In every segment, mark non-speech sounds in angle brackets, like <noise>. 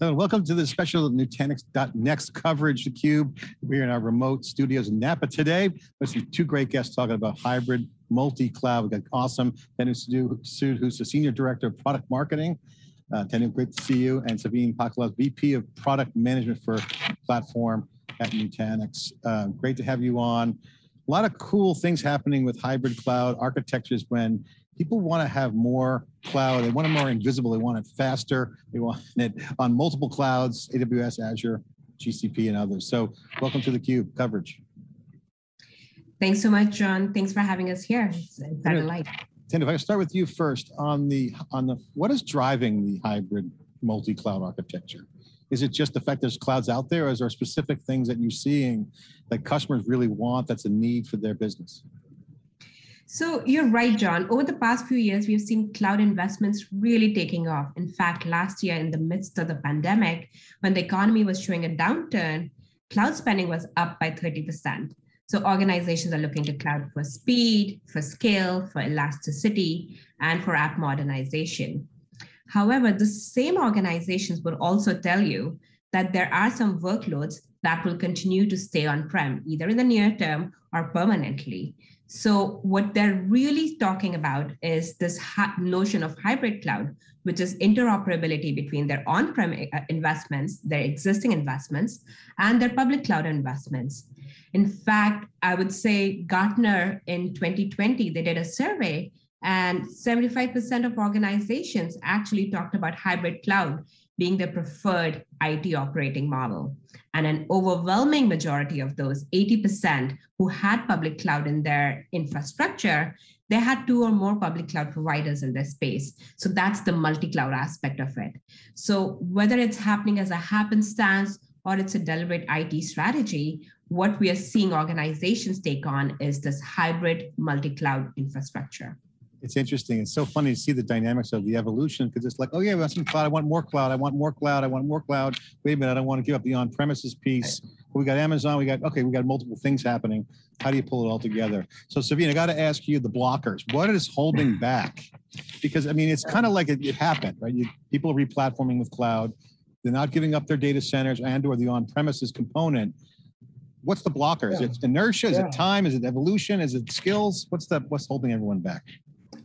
So welcome to the special Nutanix.next coverage, theCUBE. We're in our remote studios in Napa today. We With two great guests talking about hybrid multi-cloud. We've got awesome Tanu Sood, who's the Senior Director of Product Marketing. Uh, Tanu, great to see you. And Saveen Pakalaus, VP of Product Management for Platform at Nutanix. Uh, great to have you on. A lot of cool things happening with hybrid cloud architectures when people want to have more cloud. They want it more invisible. They want it faster. They want <laughs> it on multiple clouds, AWS, Azure, GCP, and others. So welcome to the Cube coverage. Thanks so much, John. Thanks for having us here. It's a delight. Tim, if I start with you first on the on the what is driving the hybrid multi-cloud architecture? Is it just the fact there's clouds out there, or is there specific things that you're seeing that customers really want that's a need for their business? So you're right, John. Over the past few years, we've seen cloud investments really taking off. In fact, last year, in the midst of the pandemic, when the economy was showing a downturn, cloud spending was up by 30%. So organizations are looking to cloud for speed, for scale, for elasticity, and for app modernization. However, the same organizations will also tell you that there are some workloads that will continue to stay on-prem, either in the near term or permanently. So what they're really talking about is this notion of hybrid cloud, which is interoperability between their on-prem uh, investments, their existing investments, and their public cloud investments. In fact, I would say Gartner in 2020, they did a survey and 75% of organizations actually talked about hybrid cloud being the preferred IT operating model. And an overwhelming majority of those, 80% who had public cloud in their infrastructure, they had two or more public cloud providers in their space. So that's the multi-cloud aspect of it. So whether it's happening as a happenstance or it's a deliberate IT strategy, what we are seeing organizations take on is this hybrid multi-cloud infrastructure it's interesting. It's so funny to see the dynamics of the evolution because it's like, oh yeah, we want some cloud. I want more cloud. I want more cloud. I want more cloud. Wait a minute, I don't want to give up the on-premises piece. We got Amazon. We got okay. We got multiple things happening. How do you pull it all together? So Saveen, I got to ask you the blockers. What is holding <clears throat> back? Because I mean, it's kind of like it, it happened, right? You, people are replatforming with cloud. They're not giving up their data centers and/or the on-premises component what's the blocker? Is it inertia? Is yeah. it time? Is it evolution? Is it skills? What's the what's holding everyone back?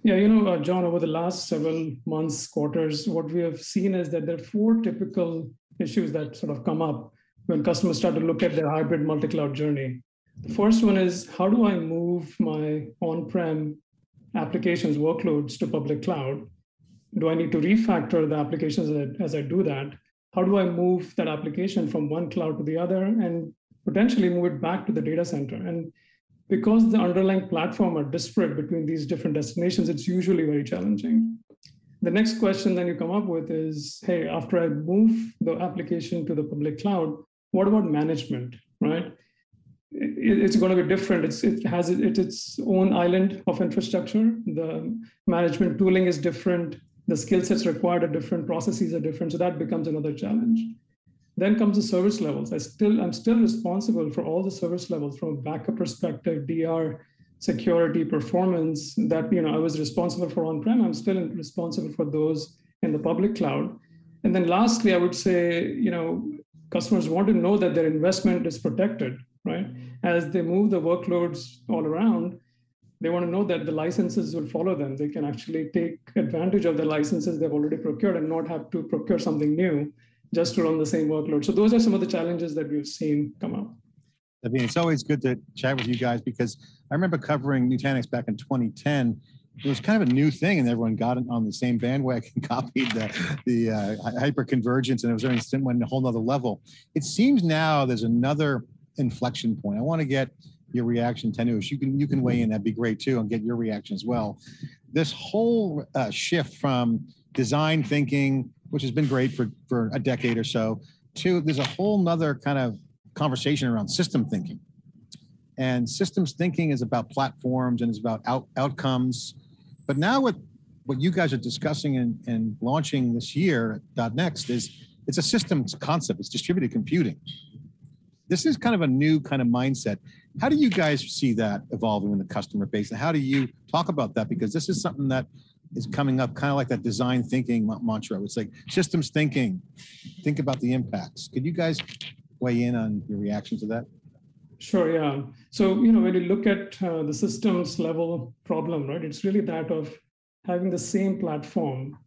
Yeah, you know, uh, John, over the last several months, quarters, what we have seen is that there are four typical issues that sort of come up when customers start to look at their hybrid multi-cloud journey. The first one is how do I move my on-prem applications workloads to public cloud? Do I need to refactor the applications as I do that? How do I move that application from one cloud to the other and potentially move it back to the data center? And because the underlying platform are disparate between these different destinations, it's usually very challenging. The next question then you come up with is, hey, after I move the application to the public cloud, what about management, right? It's going to be different. It's, it has its own island of infrastructure. The management tooling is different. The skill sets required are different. Processes are different. So that becomes another challenge. Then comes the service levels. I still, I'm still responsible for all the service levels from a backup perspective, DR, security, performance that you know I was responsible for on-prem. I'm still responsible for those in the public cloud. And then lastly, I would say, you know, customers want to know that their investment is protected, right? As they move the workloads all around, they want to know that the licenses will follow them. They can actually take advantage of the licenses they've already procured and not have to procure something new just to run the same workload. So those are some of the challenges that we've seen come up. I mean, it's always good to chat with you guys because I remember covering Nutanix back in 2010. It was kind of a new thing, and everyone got on the same bandwagon, and <laughs> copied the, the uh, hyper convergence, and it was very went a whole nother level. It seems now there's another inflection point. I want to get your reaction, Tenush. You can you can weigh in. That'd be great too, and get your reaction as well. This whole uh, shift from design thinking which has been great for, for a decade or so. Two, there's a whole nother kind of conversation around system thinking. And systems thinking is about platforms and it's about out, outcomes. But now what, what you guys are discussing and, and launching this year at .next is it's a systems concept. It's distributed computing. This is kind of a new kind of mindset. How do you guys see that evolving in the customer base? And how do you talk about that? Because this is something that is coming up, kind of like that design thinking mantra. It's like systems thinking. Think about the impacts. Could you guys weigh in on your reaction to that? Sure, yeah. So, you know, when you look at uh, the systems level problem, right, it's really that of having the same platform,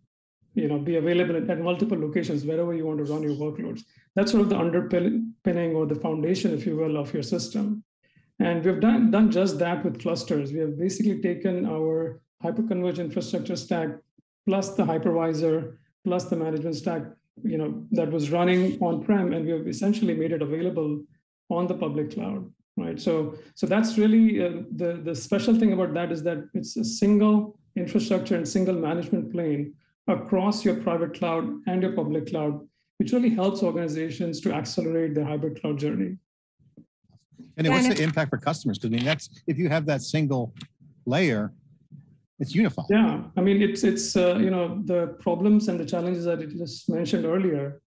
you know, be available at, at multiple locations wherever you want to run your workloads. That's sort of the underpinning or the foundation, if you will, of your system. And we've done, done just that with clusters. We have basically taken our hyperconverged infrastructure stack plus the hypervisor plus the management stack, you know, that was running on-prem, and we have essentially made it available on the public cloud, right? So, so that's really uh, the the special thing about that is that it's a single infrastructure and single management plane across your private cloud and your public cloud, which really helps organizations to accelerate their hybrid cloud journey. And then what's the impact for customers? Because I mean, that's if you have that single layer, it's unified. Yeah, I mean, it's it's uh, you know the problems and the challenges that it just mentioned earlier.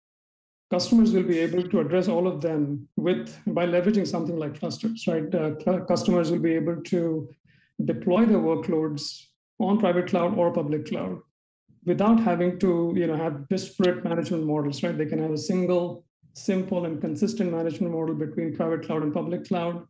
Customers will be able to address all of them with by leveraging something like clusters, right? Uh, customers will be able to deploy their workloads on private cloud or public cloud without having to you know have disparate management models, right? They can have a single simple and consistent management model between private cloud and public cloud.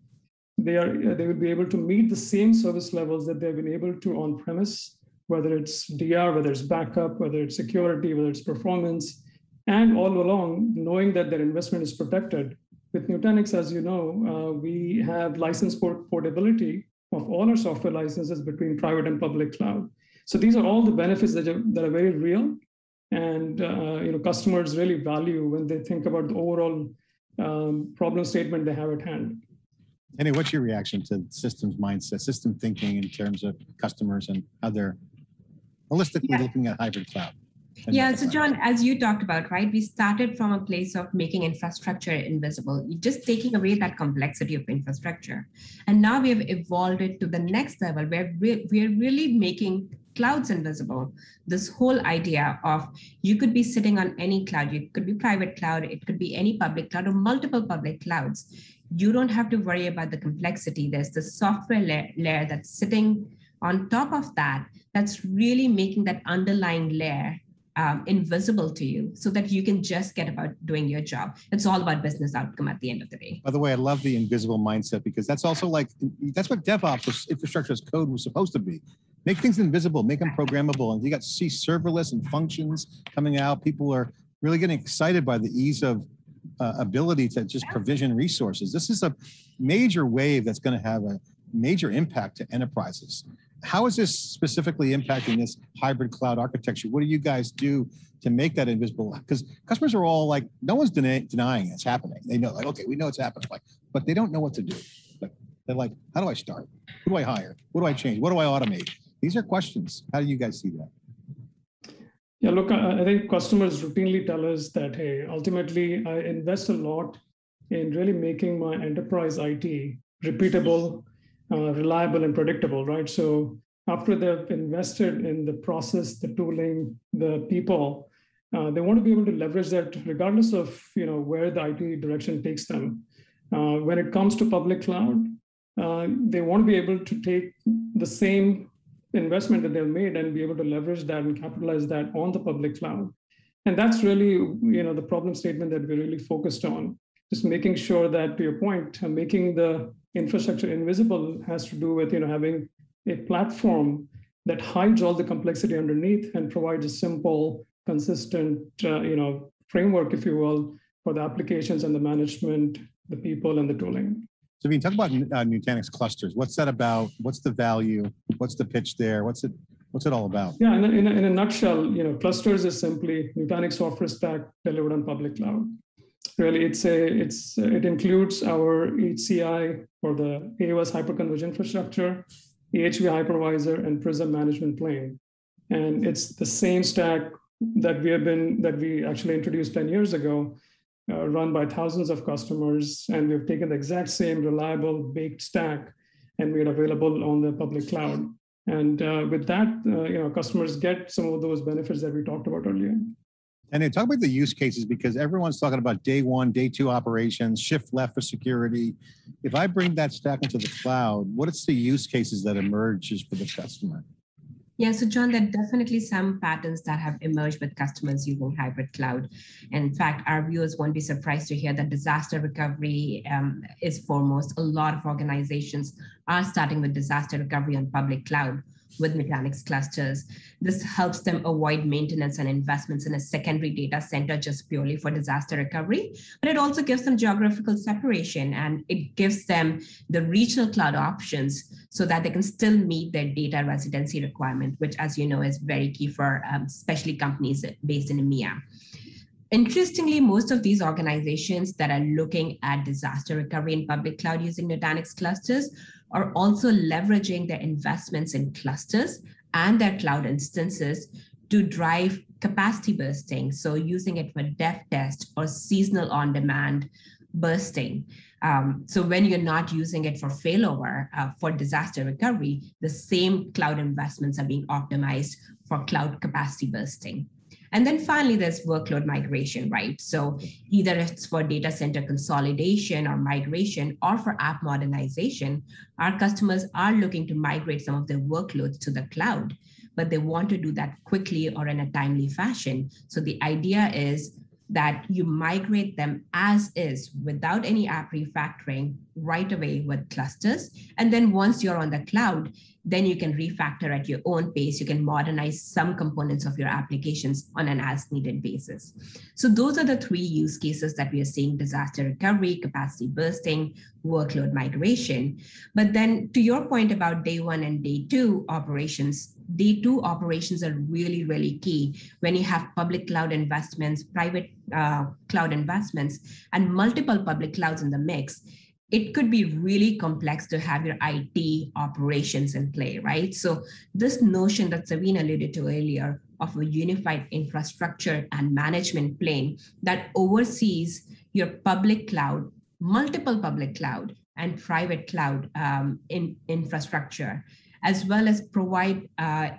They are they will be able to meet the same service levels that they've been able to on premise, whether it's DR, whether it's backup, whether it's security, whether it's performance, and all along knowing that their investment is protected. With Nutanix, as you know, uh, we have license port- portability of all our software licenses between private and public cloud. So these are all the benefits that are, that are very real and uh, you know customers really value when they think about the overall um, problem statement they have at hand. Annie, what's your reaction to systems mindset, system thinking in terms of customers and how they're holistically yeah. looking at hybrid cloud? Yeah, so John, as you talked about, right, we started from a place of making infrastructure invisible, just taking away that complexity of infrastructure. And now we have evolved it to the next level where we're, we're really making clouds invisible. This whole idea of you could be sitting on any cloud, you could be private cloud, it could be any public cloud or multiple public clouds. You don't have to worry about the complexity. There's the software layer, layer that's sitting on top of that that's really making that underlying layer um, invisible to you so that you can just get about doing your job. It's all about business outcome at the end of the day. By the way, I love the invisible mindset because that's also like, that's what DevOps infrastructure as code was supposed to be. Make things invisible, make them programmable. And you got C serverless and functions coming out. People are really getting excited by the ease of uh, ability to just provision resources. This is a major wave that's going to have a major impact to enterprises how is this specifically impacting this hybrid cloud architecture? What do you guys do to make that invisible? Because customers are all like, no one's denying it's happening. They know, like, okay, we know it's happening, like, but they don't know what to do. They're like, how do I start? Who do I hire? What do I change? What do I automate? These are questions. How do you guys see that? Yeah, look, I think customers routinely tell us that, hey, ultimately, I invest a lot in really making my enterprise IT repeatable uh, reliable and predictable, right? So after they've invested in the process, the tooling, the people, uh, they want to be able to leverage that regardless of you know where the IT direction takes them. Uh, when it comes to public cloud, uh, they want to be able to take the same investment that they've made and be able to leverage that and capitalize that on the public cloud. And that's really you know the problem statement that we're really focused on, just making sure that to your point, uh, making the infrastructure invisible has to do with you know having a platform that hides all the complexity underneath and provides a simple, consistent uh, you know framework, if you will, for the applications and the management, the people and the tooling. So if you talk about uh, Nutanix clusters, what's that about? What's the value? What's the pitch there? What's it? What's it all about? Yeah, in a, in a, in a nutshell, you know, clusters is simply Nutanix software stack delivered on public cloud really it's a it's it includes our HCI for the AOS hyperconverged infrastructure, AHV hypervisor, and Prism management plane. And it's the same stack that we have been that we actually introduced 10 years ago, uh, run by thousands of customers, and we've taken the exact same reliable baked stack and made available on the public cloud. And uh, with that, uh, you know, customers get some of those benefits that we talked about earlier. And then talk about the use cases because everyone's talking about day one, day two operations, shift left for security. If I bring that stack into the cloud, what is the use cases that emerges for the customer? Yeah, so John, there are definitely some patterns that have emerged with customers using hybrid cloud. In fact, our viewers won't be surprised to hear that disaster recovery um, is foremost. A lot of organizations are starting with disaster recovery on public cloud with Nutanix clusters. This helps them avoid maintenance and investments in a secondary data center just purely for disaster recovery. But it also gives them geographical separation and it gives them the regional cloud options so that they can still meet their data residency requirement, which, as you know, is very key for um, especially companies based in EMEA. Interestingly, most of these organizations that are looking at disaster recovery in public cloud using Nutanix clusters are also leveraging their investments in clusters and their cloud instances to drive capacity bursting. So using it for dev test or seasonal on demand bursting. Um, so when you're not using it for failover, uh, for disaster recovery, the same cloud investments are being optimized for cloud capacity bursting. And then finally, there's workload migration, right? So either it's for data center consolidation or migration or for app modernization, our customers are looking to migrate some of their workloads to the cloud, but they want to do that quickly or in a timely fashion. So the idea is that you migrate them as is without any app refactoring right away with clusters. And then once you're on the cloud, then you can refactor at your own pace. You can modernize some components of your applications on an as needed basis. So those are the three use cases that we are seeing disaster recovery, capacity bursting, workload migration. But then to your point about day one and day two operations, day two operations are really, really key when you have public cloud investments, private uh, cloud investments, and multiple public clouds in the mix it could be really complex to have your IT operations in play, right? So this notion that Saveen alluded to earlier of a unified infrastructure and management plane that oversees your public cloud, multiple public cloud and private cloud um, in infrastructure, as well as provide uh,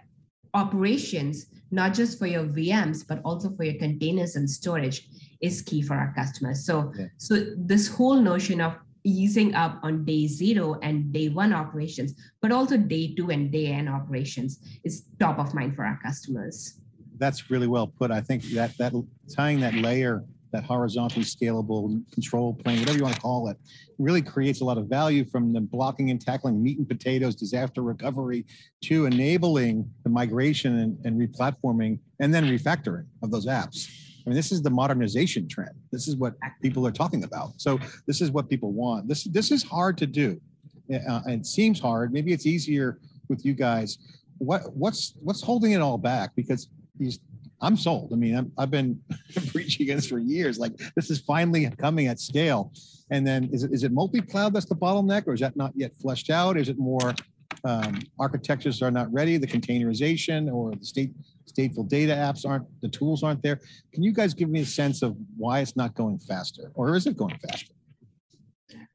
operations, not just for your VMs, but also for your containers and storage is key for our customers. So, yeah. so this whole notion of easing up on day zero and day one operations, but also day two and day n operations is top of mind for our customers. That's really well put. I think that that tying that layer, that horizontally scalable control plane, whatever you want to call it, really creates a lot of value from the blocking and tackling meat and potatoes, disaster recovery, to enabling the migration and, and replatforming and then refactoring of those apps. I mean, this is the modernization trend. This is what people are talking about. So this is what people want. This this is hard to do. Uh, it seems hard. Maybe it's easier with you guys. What what's what's holding it all back? Because these, I'm sold. I mean, i have been <laughs> preaching this for years. Like this is finally coming at scale. And then is it is it multi-cloud that's the bottleneck, or is that not yet fleshed out? Is it more um, architectures are not ready, the containerization or the state stateful data apps aren't, the tools aren't there. Can you guys give me a sense of why it's not going faster or is it going faster?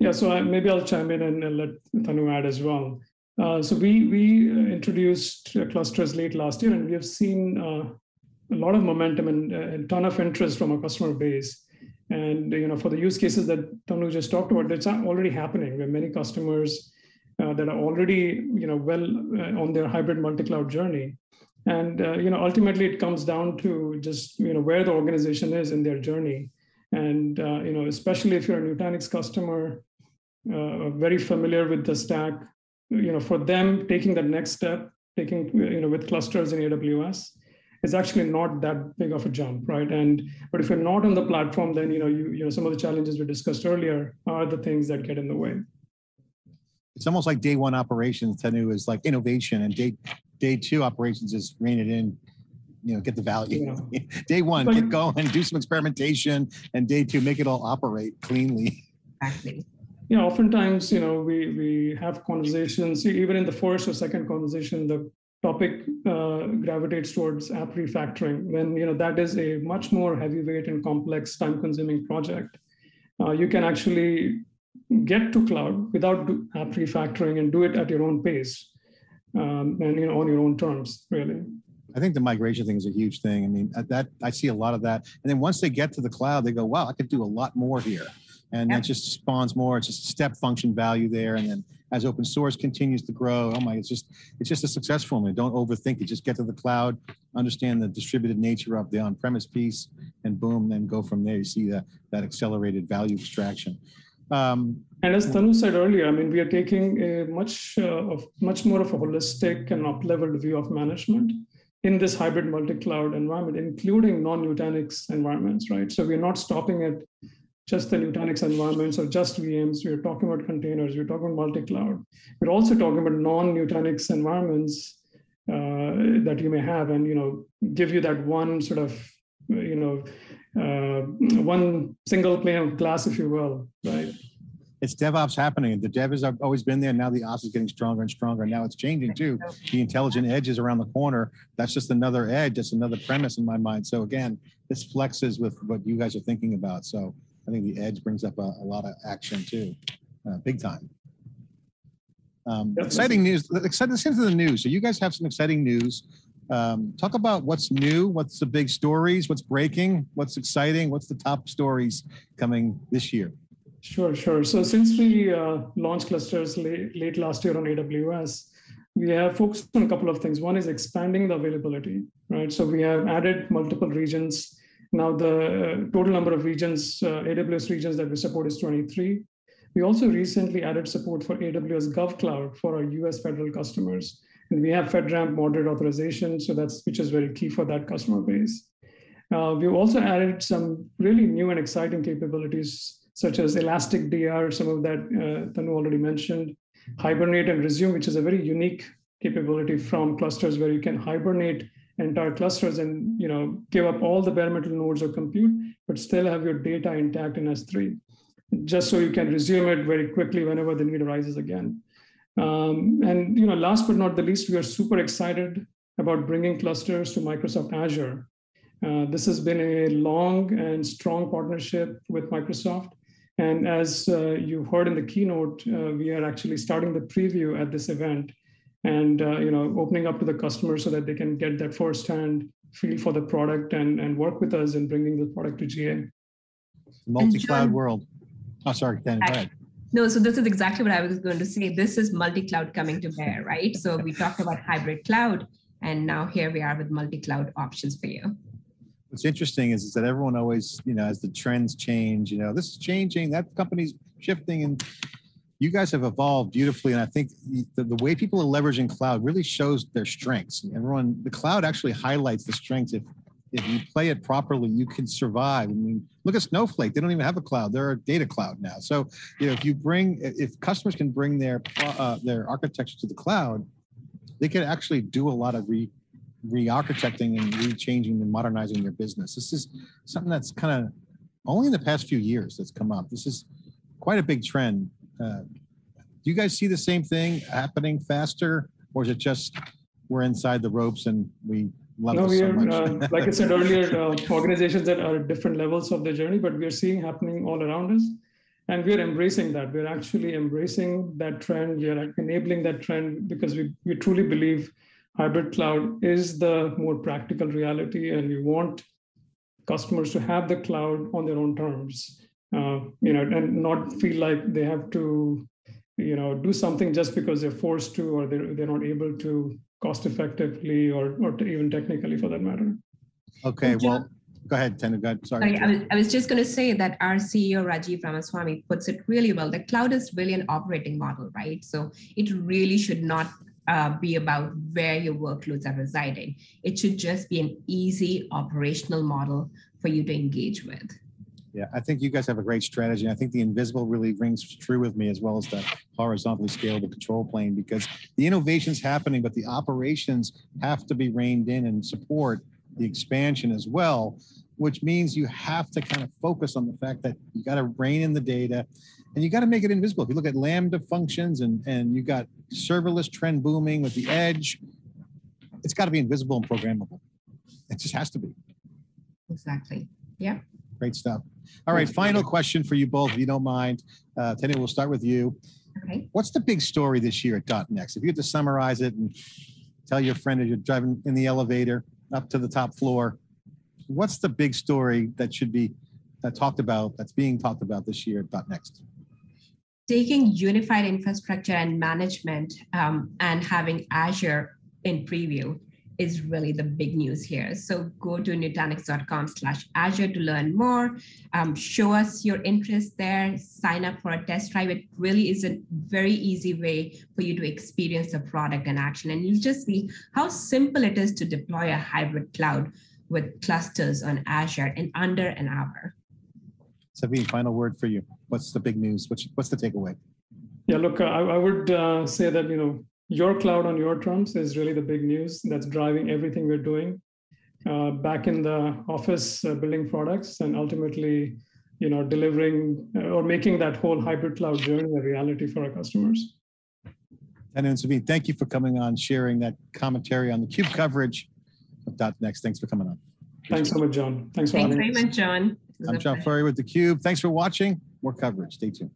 Yeah, so I, maybe I'll chime in and, let Tanu add as well. Uh, so we we uh, introduced clusters late last year, and we have seen uh, a lot of momentum and uh, a ton of interest from our customer base. And you know, for the use cases that Tanu just talked about, it's already happening. We have many customers uh, that are already you know well uh, on their hybrid multi-cloud journey and uh, you know ultimately it comes down to just you know where the organization is in their journey and uh, you know especially if you're a nutanix customer uh, very familiar with the stack you know for them taking that next step taking you know with clusters in aws is actually not that big of a jump right and but if you're not on the platform then you know you, you know some of the challenges we discussed earlier are the things that get in the way it's almost like day one operations Tanu is like innovation and day day two operations is rein it in, you know, get the value. Yeah. <laughs> day one, but, get going, do some experimentation, and day two, make it all operate cleanly. Exactly. Yeah, oftentimes, you know, we we have conversations, even in the first or second conversation, the topic uh, gravitates towards app refactoring when you know that is a much more heavyweight and complex time-consuming project. Uh, you can actually get to cloud without app refactoring and do it at your own pace um, and you know on your own terms really I think the migration thing is a huge thing. I mean, that I see a lot of that. And then once they get to the cloud, they go, "Wow, I could do a lot more here." And Yep. that just spawns more. It's just a step function value there. And then as open source continues to grow, oh my, it's just it's just a success formula. Don't overthink it. Just get to the cloud, understand the distributed nature of the on-premise piece, and boom, then go from there. You see that that accelerated value extraction. Um, And as Tanu said earlier, I mean, we are taking a much uh, of much more of a holistic and up-leveled view of management in this hybrid multi-cloud environment, including non-Nutanix environments, right? So we're not stopping at just the Nutanix environments or just VMs. We're talking about containers. We're talking about multi-cloud. We're also talking about non-Nutanix environments uh, that you may have, and you know, give you that one sort of, you know, uh, one single pane of glass, if you will, right? it's DevOps happening. The dev has always been there. Now the ops is getting stronger and stronger. Now it's changing too. The intelligent edge is around the corner. That's just another edge. That's another premise in my mind. So again, this flexes with what you guys are thinking about. So I think the edge brings up a, a lot of action too, uh, big time. Um, exciting news. Exciting. Let's get into the news. So you guys have some exciting news. Um, talk about what's new, what's the big stories, what's breaking, what's exciting, what's the top stories coming this year. Sure, sure. So since we uh, launched clusters late, late last year on AWS, we have focused on a couple of things. One is expanding the availability, right? So we have added multiple regions. Now the total number of regions, uh, AWS regions that we support is 23. We also recently added support for AWS GovCloud for our US federal customers. And we have FedRAMP moderate authorization, so that's which is very key for that customer base. Uh, we've also added some really new and exciting capabilities such as Elastic DR, some of that uh, Tanu already mentioned, Hibernate and Resume, which is a very unique capability from clusters where you can hibernate entire clusters and you know give up all the bare metal nodes of compute, but still have your data intact in S3, just so you can resume it very quickly whenever the need arises again. Um, and you know, last but not the least, we are super excited about bringing clusters to Microsoft Azure. Uh, this has been a long and strong partnership with Microsoft. And as uh, you heard in the keynote, uh, we are actually starting the preview at this event and uh, you know opening up to the customers so that they can get that firsthand feel for the product and, and work with us in bringing the product to GA. Multi-cloud John- world. Oh, sorry, Dan, go ahead. No, so this is exactly what I was going to say. This is multi-cloud coming to bear, right? So we talked about hybrid cloud, and now here we are with multi-cloud options for you. What's interesting is, is that everyone always, you know, as the trends change, you know, this is changing, that company's shifting, and you guys have evolved beautifully. And I think the, the way people are leveraging cloud really shows their strengths. Everyone, the cloud actually highlights the strengths. If if you play it properly, you can survive. I mean, look at Snowflake; they don't even have a cloud; they're a data cloud now. So, you know, if you bring, if customers can bring their uh, their architecture to the cloud, they can actually do a lot of re re-architecting and re-changing and modernizing their business. This is something that's kind of only in the past few years that's come up. This is quite a big trend. Uh, do you guys see the same thing happening faster, or is it just we're inside the ropes and we love No, this we so are, much? uh, like I said earlier, uh, organizations that are at different levels of the journey, but we are seeing happening all around us. And we're embracing that. We're actually embracing that trend. We are enabling that trend because we, we truly believe hybrid cloud is the more practical reality, and we want customers to have the cloud on their own terms, uh, you know, and not feel like they have to, you know, do something just because they're forced to or they're, they're not able to cost effectively or, or to even technically for that matter. okay, John- well, go ahead, Tanu. Go ahead. Sorry. Sorry, I was, I was just going to say that our CEO Rajiv Ramaswamy puts it really well. The cloud is really an operating model, right? So it really should not uh, be about where your workloads are residing. It should just be an easy operational model for you to engage with. Yeah, I think you guys have a great strategy. I think the invisible really rings true with me as well as the horizontally scalable control plane because the innovation's happening, but the operations have to be reined in and support the expansion as well, which means you have to kind of focus on the fact that you got to rein in the data and you got to make it invisible. If you look at Lambda functions and, and you got serverless trend booming with the edge, it's got to be invisible and programmable. It just has to be. Exactly. Great stuff. All right, final question for you both, if you don't mind. Uh, Teddy, we'll start with you. Okay. What's the big story this year at .next? If you had to summarize it and tell your friend as you're driving in the elevator up to the top floor, what's the big story that should be that talked about, that's being talked about this year at .next? Taking unified infrastructure and management um, and having Azure in preview is really the big news here. So go to nutanix.com slash Azure to learn more. Um, show us your interest there. Sign up for a test drive. It really is a very easy way for you to experience the product in action. And you'll just see how simple it is to deploy a hybrid cloud with clusters on Azure in under an hour. Savneet, final word for you. What's the big news? What's, what's the takeaway? Yeah, look, I, I would uh, say that, you know, your cloud on your terms is really the big news that's driving everything we're doing. Uh, back in the office uh, building products and ultimately you know delivering uh, or making that whole hybrid cloud journey a reality for our customers. And then Savneet, thank you for coming on sharing that commentary on the cube coverage. Of next. Thanks for coming on. Thanks so much john. Thanks for thanks very much john. I'm john furrier with the cube thanks for watching. More coverage. Stay tuned